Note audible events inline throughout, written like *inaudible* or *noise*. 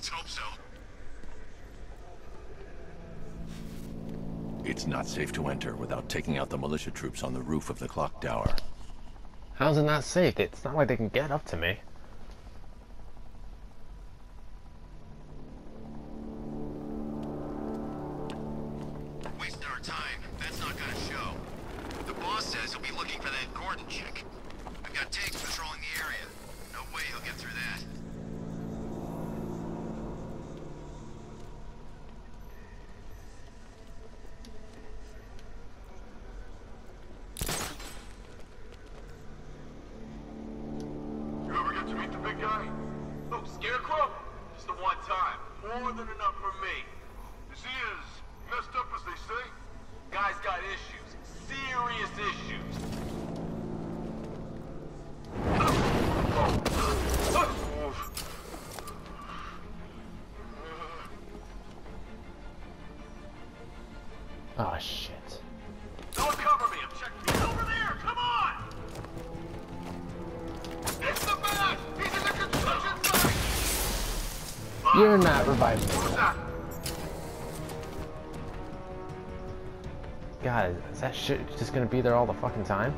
Let's hope so. It's not safe to enter without taking out the militia troops on the roof of the clock tower. How's it not safe? It's not like they can get up to me. Wasting our time. That's not gonna show. The boss says he'll be looking for that Gordon chick. We've got tanks patrolling the area. No way he'll get through that. You meet the big guy? Oh, Scarecrow? Just the one time. More than enough for me. Is he as messed up as they say? Guy's got issues. Serious issues. Oh shit. You're not reviving. God, is that shit just gonna be there all the fucking time?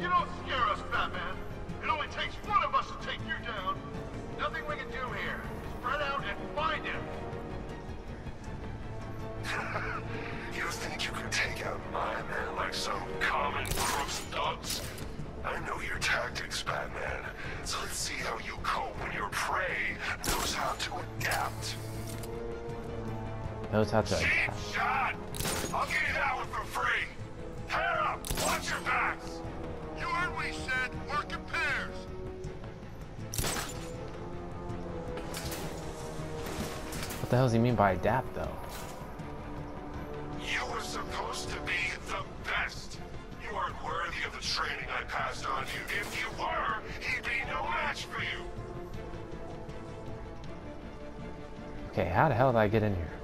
You don't scare us, Batman. It only takes one of us to take you down. Nothing we can do here. Spread out and find him. *laughs* You think you can take out my men like some common crooks thugs? I know your tactics, Batman. So let's see how you cope when your prey knows how to adapt. Knows how to. Cheap shot! I'll give you that one for free. Pair up! Watch your backs! What the hell does he mean by adapt, though? You were supposed to be the best. You aren't worthy of the training I passed on you. If you were, he'd be no match for you. Okay, how the hell did I get in here?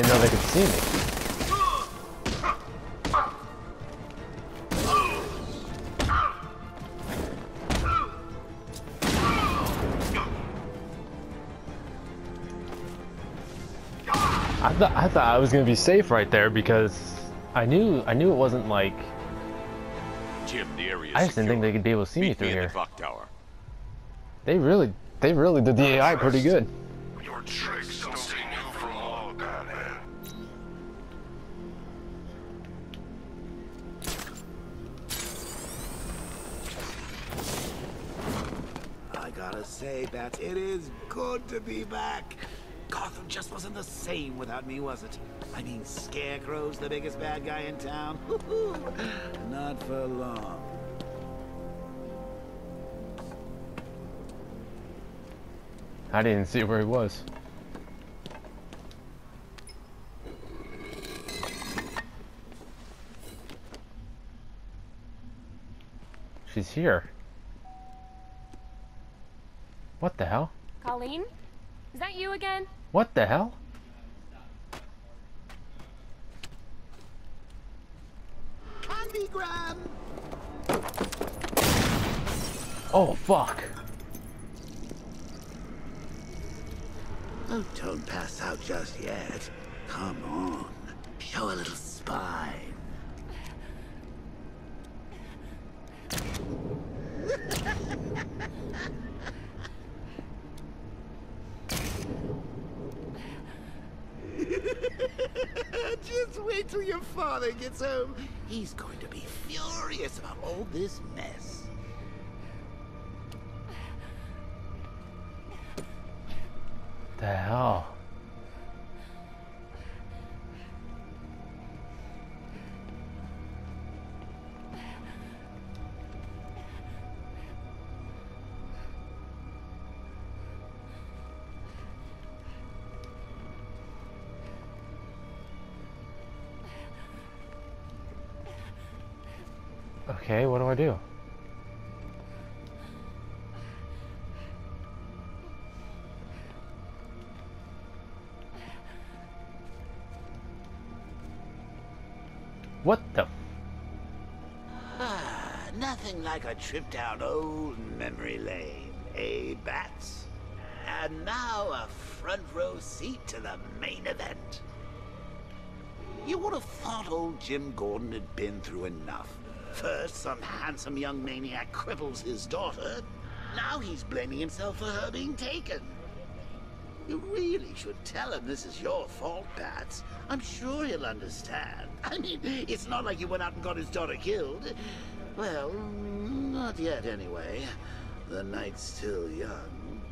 Didn't know they could see me. I thought I thought I was gonna be safe right there because I knew I knew it wasn't like Jim, the area I just didn't think they could be able to see me through me here. the clock tower. They really they really did the AI pretty good. Your tricks don't gotta say, Bats, it is good to be back. Gotham just wasn't the same without me, was it? I mean, Scarecrow's the biggest bad guy in town. *laughs* Not for long. I didn't see where he was. She's here. What the hell? Colleen? Is that you again? What the hell? Candy Gram! Oh, fuck. Oh, don't pass out just yet. Come on. Show a little spine. Just wait till your father gets home. He's going to be furious about all this mess. The hell? Okay, what do I do? What the? Ah, nothing like a trip down old memory lane, eh, Bats? And now a front row seat to the main event. You would have thought old Jim Gordon had been through enough. First, some handsome young maniac cripples his daughter. Now he's blaming himself for her being taken. You really should tell him this is your fault, Bats. I'm sure he'll understand. *laughs* I mean, it's not like you went out and got his daughter killed. Well, not yet anyway. The night's still young.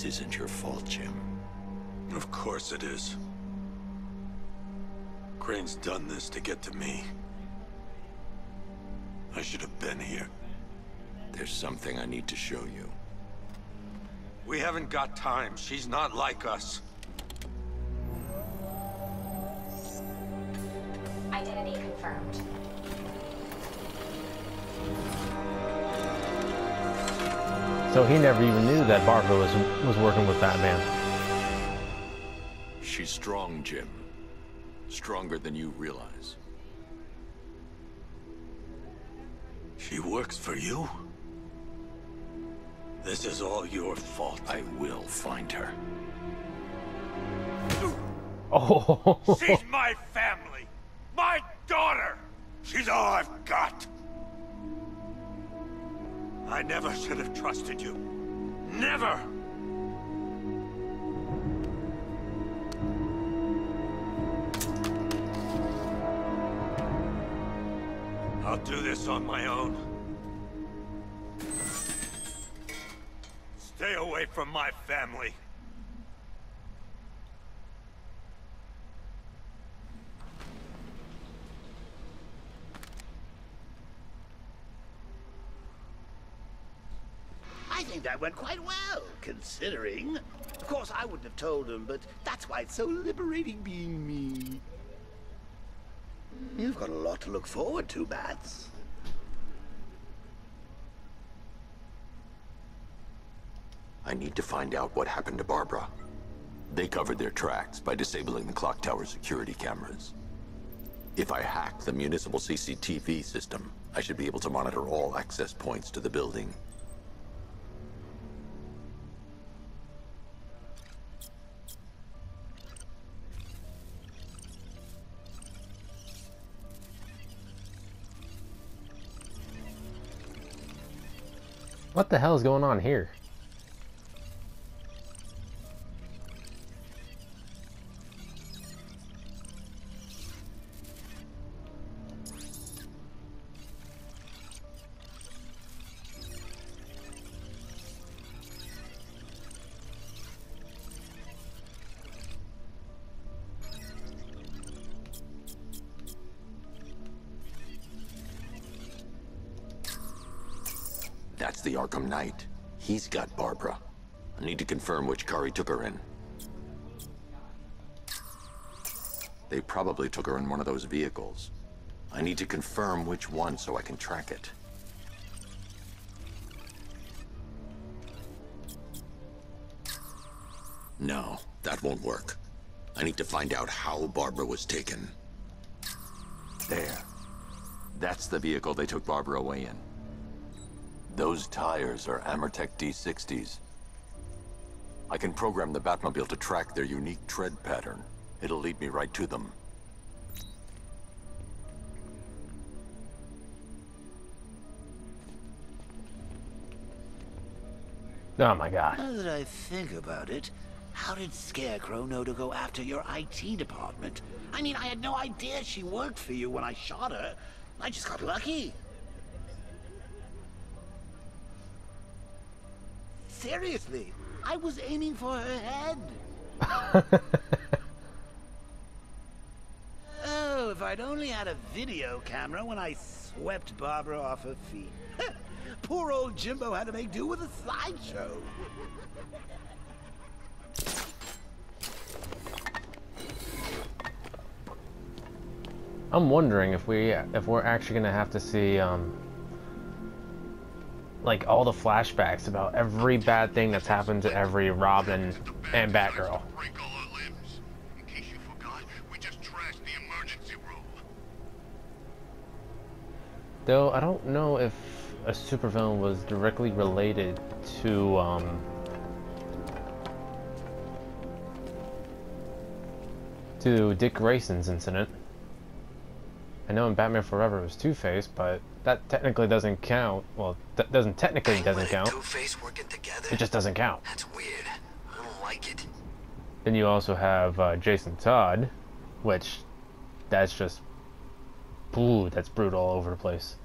This isn't your fault, Jim. Of course it is. Crane's done this to get to me. I should have been here. There's something I need to show you. We haven't got time. She's not like us. Identity confirmed. So he never even knew that Barbara was was working with Batman. She's strong, Jim. Stronger than you realize. She works for you? This is all your fault. I will find her. Oh, She's my family! My daughter! She's all I've got! I never should have trusted you. Never! I'll do this on my own. Stay away from my family. Think that went quite well, considering. Of course, I wouldn't have told him, but that's why it's so liberating being me. You've got a lot to look forward to, Bats. I need to find out what happened to Barbara. They covered their tracks by disabling the clock tower security cameras. If I hack the municipal CCTV system, I should be able to monitor all access points to the building. What the hell is going on here? That's the Arkham Knight. He's got Barbara. I need to confirm which car he took her in. They probably took her in one of those vehicles. I need to confirm which one so I can track it. No, that won't work. I need to find out how Barbara was taken. There. That's the vehicle they took Barbara away in. Those tires are Amertek D60s. I can program the Batmobile to track their unique tread pattern. It'll lead me right to them. Oh my god. Now that I think about it, how did Scarecrow know to go after your IT department? I mean, I had no idea she worked for you when I shot her. I just got lucky. Seriously, I was aiming for her head. *laughs* oh, if I'd only had a video camera when I swept Barbara off her feet. *laughs* Poor old Jimbo had to make do with a slideshow. I'm wondering if we if we're actually gonna have to see um like all the flashbacks about every bad thing that's happened to every Robin and Batgirl. Though I don't know if a supervillain was directly related to um to Dick Grayson's incident. I know in Batman Forever it was Two-Face, but that technically doesn't count. Well, that doesn't technically doesn't count. Two-Face working together? It just doesn't count. That's weird. I don't like it. Then you also have uh, Jason Todd, which that's just, ooh, that's brutal all over the place.